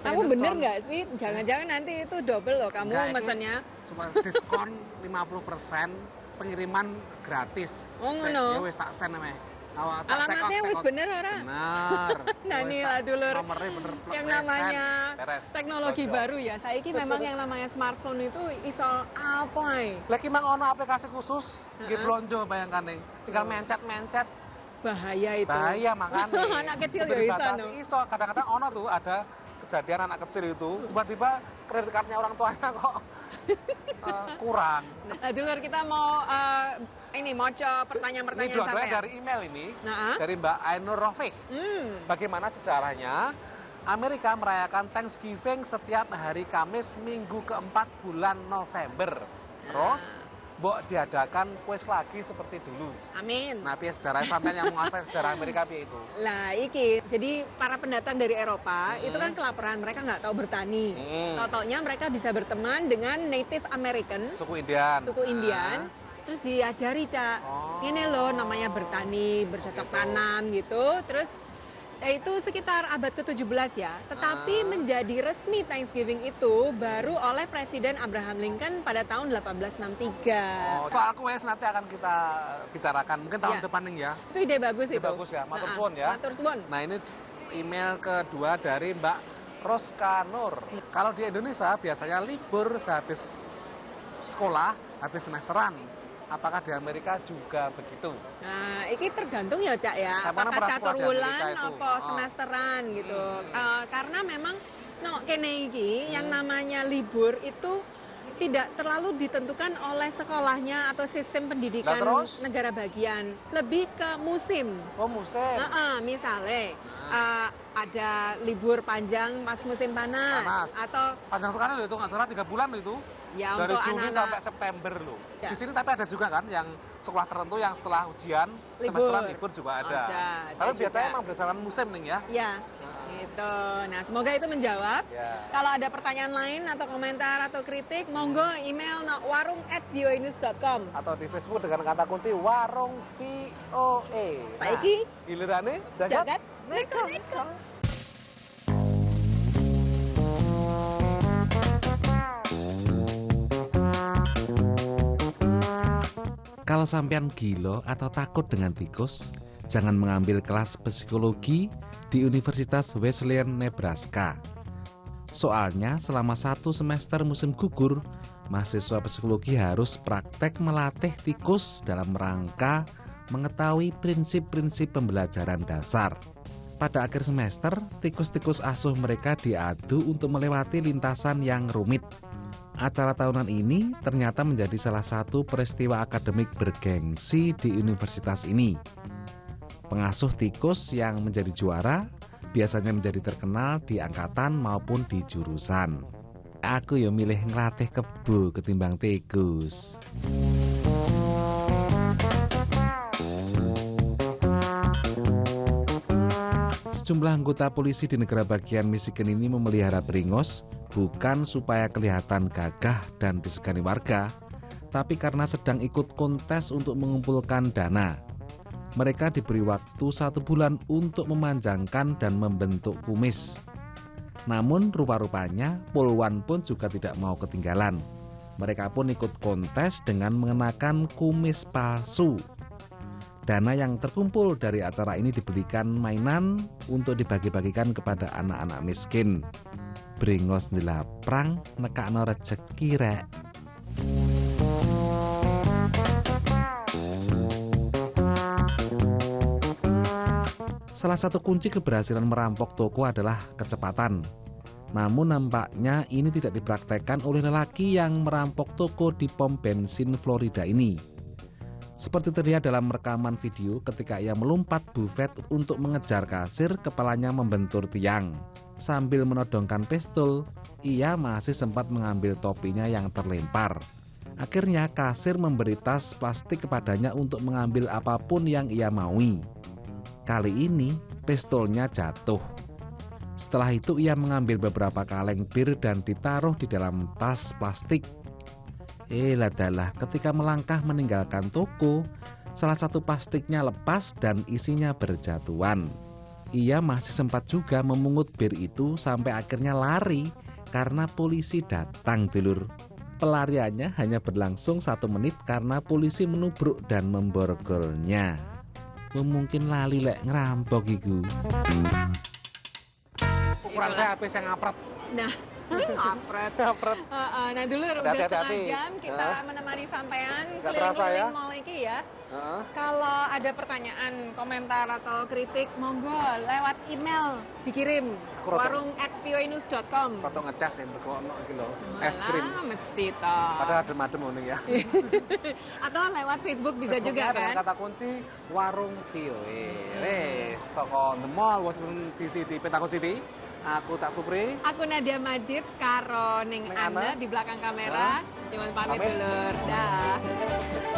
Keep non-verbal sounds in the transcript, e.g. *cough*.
Kamu bener nggak sih? Jangan-jangan nanti itu double loh kamu Enggak, ini mesennya. Supaya diskon 50% pengiriman gratis. Oh, ngono. Ya wis tak send namanya. Alamatnya wis bener ora? Bener. *laughs* Nah, ini lah, dulur. Nomornya bener. Yang namanya teknologi Ojo. baru ya. Saiki memang yang namanya smartphone itu iso apa ae? Lagi mang ono aplikasi khusus, nggih blonjo bayangkan nih. Tinggal Oh. mencet-mencet, Bahaya itu. bahaya makanya. *laughs* Anak kecil ya iso, no? Iso, kadang-kadang ono tuh ada kejadian anak kecil itu, tiba-tiba kredit cardnya orang tuanya kok *laughs* eh, kurang. Nah, dulur kita mau eh, ini mau coba Ini pertanyaan-pertanyaan dua-duanya sampai. dari email ini, Nah, dari Mbak Ainur Rofiq. hmm. Bagaimana sejarahnya Amerika merayakan Thanksgiving setiap hari Kamis minggu keempat bulan November. Terus, Mbok diadakan kuis lagi seperti dulu. Amin. Nah, piye sejarah sampean yang menguasai sejarah Amerika piye itu? Lah iki, jadi para pendatang dari Eropa Hmm. itu kan kelaparan, mereka nggak tahu bertani. Hmm. Totonya mereka bisa berteman dengan Native American, Suku Indian. suku Indian, terus diajari cak, Oh. ini loh namanya bertani, bercocok Gitu. tanam gitu. Terus eh, itu sekitar abad ke-17 ya. Tetapi Ah. menjadi resmi Thanksgiving itu baru oleh Presiden Abraham Lincoln pada tahun 1863. Oh, soal kuis nanti akan kita bicarakan mungkin tahun Ya. depan nih ya. Itu ide bagus Ide itu. bagus ya, matur Nah, ya. Matur suwun. Nah, ini email kedua dari Mbak Roska Nur. Kalau di Indonesia biasanya libur sehabis sekolah, habis semesteran. Apakah di Amerika juga begitu? Nah, iki tergantung ya cak ya. Sama Apakah catur wulan itu. apa Oh. semesteran gitu. Hmm. Eh, karena memang no kene iki yang Hmm. namanya libur itu tidak terlalu ditentukan oleh sekolahnya atau sistem pendidikan terus? negara bagian, lebih ke musim. Oh, musim. Heeh, misalnya eh, ada libur panjang pas musim panas, Panas. atau Panjang sekali loh itu, nggak salah 3 bulan itu. ya Dari untuk Juni anak-anak sampai September loh. Ya. Di sini tapi ada juga kan yang sekolah tertentu yang setelah ujian Libur. semesteran libur juga ada. Ada, ada Tapi biasanya juga. emang berdasarkan musim nih ya. ya gitu. Nah, semoga itu menjawab. Ya. Kalau ada pertanyaan lain atau komentar atau kritik, monggo email no warung at voanews.com. Atau di Facebook dengan kata kunci warung VOA. Saiki Nah, gilirannya jagat, jagat neko-neko. Kalau sampean gilo atau takut dengan tikus, jangan mengambil kelas psikologi di Universitas Wesleyan Nebraska. Soalnya selama satu semester musim gugur, mahasiswa psikologi harus praktek melatih tikus dalam rangka mengetahui prinsip-prinsip pembelajaran dasar. Pada akhir semester, tikus-tikus asuh mereka diadu untuk melewati lintasan yang rumit. Acara tahunan ini ternyata menjadi salah satu peristiwa akademik bergengsi di universitas ini. Pengasuh tikus yang menjadi juara biasanya menjadi terkenal di angkatan maupun di jurusan. Aku ya milih ngelatih kebo ketimbang tikus. Sejumlah anggota polisi di negara bagian Michigan ini memelihara beringos bukan supaya kelihatan gagah dan disegani warga, tapi karena sedang ikut kontes untuk mengumpulkan dana. Mereka diberi waktu satu bulan untuk memanjangkan dan membentuk kumis. Namun rupa-rupanya Polwan pun juga tidak mau ketinggalan. Mereka pun ikut kontes dengan mengenakan kumis palsu. Dana yang terkumpul dari acara ini dibelikan mainan untuk dibagi-bagikan kepada anak-anak miskin. Bringos jelaprang nekakno rezeki rek. Salah satu kunci keberhasilan merampok toko adalah kecepatan. Namun nampaknya ini tidak dipraktekkan oleh lelaki yang merampok toko di pom bensin Florida ini. Seperti terlihat dalam rekaman video ketika ia melompat bufet untuk mengejar kasir, kepalanya membentur tiang. Sambil menodongkan pistol, ia masih sempat mengambil topinya yang terlempar. Akhirnya kasir memberi tas plastik kepadanya untuk mengambil apa pun yang ia maui. Kali ini pistolnya jatuh. Setelah itu ia mengambil beberapa kaleng bir dan ditaruh di dalam tas plastik. Eh ladalah ketika melangkah meninggalkan toko, salah satu plastiknya lepas dan isinya berjatuhan. Ia masih sempat juga memungut bir itu sampai akhirnya lari karena polisi datang dulur. Pelariannya hanya berlangsung satu menit karena polisi menubruk dan memborgolnya. Mungkin lali lek ngerampok iku. Ukuran saya HP saya ngapret. Nah, *laughs* ngapret. Ngapret. Heeh, nah dulu udah setengah jam kita menemani sampean keliling-keliling ya? mall iki ya. Heeh. Kalau ada pertanyaan, komentar atau kritik, monggo lewat email dikirim warung at vioinus.com. Foto ngecas ya berkono lho. Es krim. Mesti toh. Padahal adem-adem ngono ya. *laughs* Atau lewat Facebook bisa Facebooknya juga kan? kata kunci warung Vio. Wes, saka The Mall Washington DC di Pentagon City. Aku Cak Supri. Aku Nadia Majid karo ning Ana. di belakang kamera. Jangan pamit dulur. Dah.